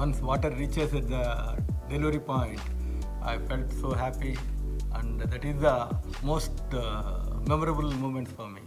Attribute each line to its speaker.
Speaker 1: once water reaches at the delivery point, I felt so happy, and that is the most uh, memorable moment for me.